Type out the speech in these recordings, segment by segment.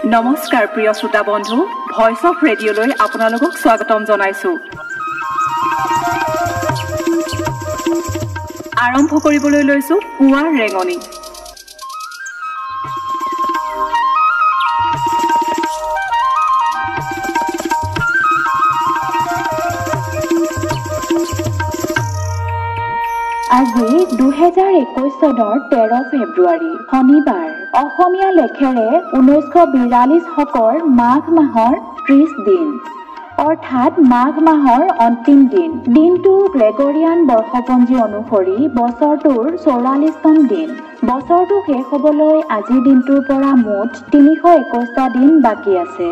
নমস্কাৰ প্ৰিয় শ্ৰোতা বন্ধু। ভইচ অফ ৰেডিঅ'লৈ আপোনালোকক স্বাগতম জনাইছোঁ। আৰম্ভ কৰিবলৈ লৈছোঁ পুৱাৰ ৰেঙনি। আজি দুহেজাৰ একৈশ চনৰ তেৰ ফেব্ৰুৱাৰী শনিবাৰ। অসমীয়া লেখেৰে ঊনৈছশ বিৰাল্লিছ শকৰ মাঘ মাহৰ ত্ৰিশ দিন। অৰ্থাৎ মাঘ মাহৰ অন্তিম দিন। দিনটো গ্ৰেগৰিয়ান বৰ্ষপঞ্জী অনুসৰি বছৰটোৰ চৌৰাল্লিছতম দিন। বছৰটো শেষ হ'বলৈ আজিৰ দিনটোৰ পৰা মুঠ তিনিশ একৈছটা দিন বাকী আছে।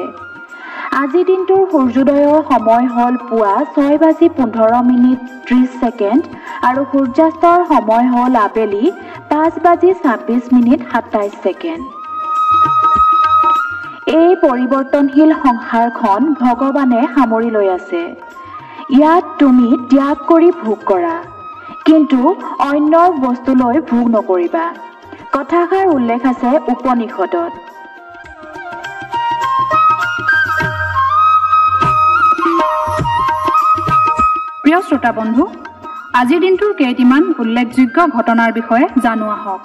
আজিৰ দিনটোৰ সূৰ্যোদয়ৰ সময় হ'ল পুৱা ছয় বাজি পোন্ধৰ মিনিট ত্ৰিছ ছেকেণ্ড আৰু সূৰ্যাস্তৰ সময় হ'ল আবেলি পাঁচ বাজি ছাব্বিছ মিনিট সাতাইছ ছেকেণ্ড। এই পৰিৱৰ্তনশীল সংসাৰখন ভগৱানে সামৰি লৈ আছে। ইয়াত তুমি ত্যাগ কৰি ভোগ কৰা কিন্তু অন্যৰ বস্তুলৈ ভোগ নকৰিবা। কথাষাৰ উল্লেখ আছে উপনিষদত। প্ৰিয় শ্ৰোতা বন্ধু আজিৰ দিনটোৰ কেইটিমান উল্লেখযোগ্য ঘটনাৰ বিষয়ে জানো আহক।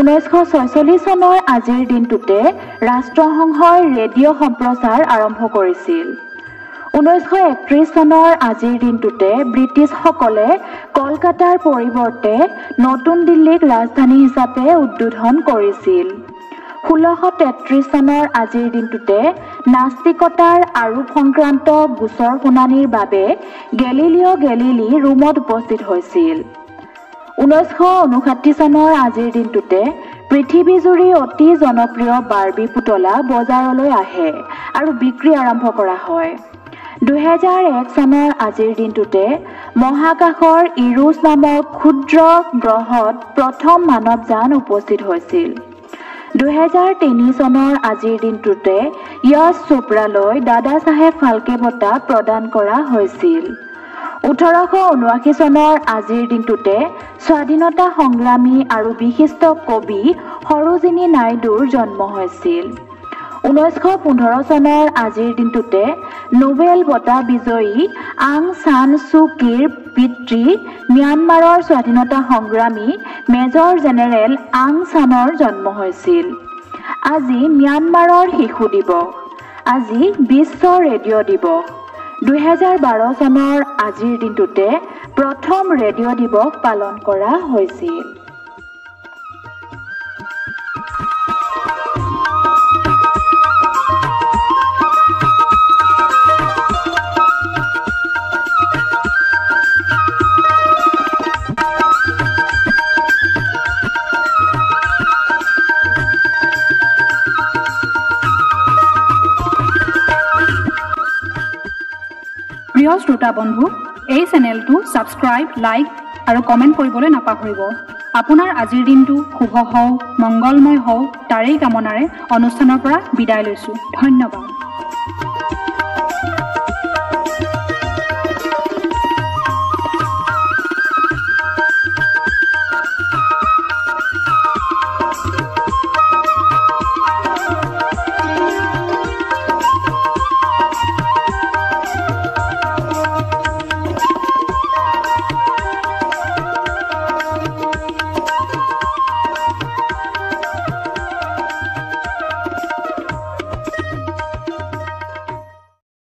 ঊনৈছশ ছয়চল্লিছ চনৰ আজিৰ দিনটোতে ৰাষ্ট্ৰসংঘই ৰেডিঅ' সম্প্ৰচাৰ আৰম্ভ কৰিছিল। ঊনৈছশ একত্ৰিছ চনৰ আজিৰ দিনটোতে ব্ৰিটিছসকলে কলকাতাৰ পৰিৱৰ্তে নতুন দিল্লীক ৰাজধানী হিচাপে উদ্বোধন কৰিছিল। ষোল্লশ তেত্ৰিছ চনৰ আজিৰ দিনটোতে নাস্তিকতাৰ আৰোপ সংক্ৰান্ত গোচৰ শুনানিৰ বাবে গেলিলিঅ' গেলিলি ৰোমত উপস্থিত হৈছিল। ঊনৈছশ ঊনষাঠি চনৰ আজিৰ দিনটোতে পৃথিৱীজুৰি অতি জনপ্ৰিয় বাৰ্বি পুতলা বজাৰলৈ আহে আৰু বিক্ৰী আৰম্ভ কৰা হয়। দুহেজাৰ এক চনৰ আজিৰ দিনটোতে মহাকাশৰ ইৰোছ নামৰ ক্ষুদ্ৰ গ্ৰহত প্ৰথম মানৱযান উপস্থিত হৈছিল। দুহেজাৰ তিনি চনৰ আজিৰ দিনটোতে য়শ চোপ্ৰালৈ দাদা চাহেব ফাল্কে বঁটা প্ৰদান কৰা হৈছিল। ওঠৰশ ঊনাশী চনৰ আজিৰ দিনটোতে স্বাধীনতা সংগ্ৰামী আৰু বিশিষ্ট কবি সৰোজিনী নাইডুৰ জন্ম হৈছিল। ঊনৈছশ পোন্ধৰ চনৰ আজিৰ দিনটোতে নোবেল বঁটা বিজয়ী আং চান চু কিৰ পিতৃ ম্যানমাৰৰ স্বাধীনতা সংগ্ৰামী মেজৰ জেনেৰেল আং চানৰ জন্ম হৈছিল। আজি ম্যানমাৰৰ শিশু দিৱস। আজি বিশ্ব ৰেডিঅ' দিৱস। দুহেজাৰ বাৰ চনৰ আজিৰ দিনটোতে প্ৰথম ৰেডিঅ' দিৱস পালন কৰা হৈছিল। প্ৰিয় শ্ৰোতা বন্ধু এই চেনেলটো ছাবস্ক্ৰাইব লাইক আৰু কমেণ্ট কৰিবলৈ নাপাহৰিব। আপোনাৰ আজিৰ দিনটো শুভ হওক মংগলময় হওক তাৰেই কামনাৰে অনুষ্ঠানৰ পৰা বিদায় লৈছোঁ। ধন্যবাদ।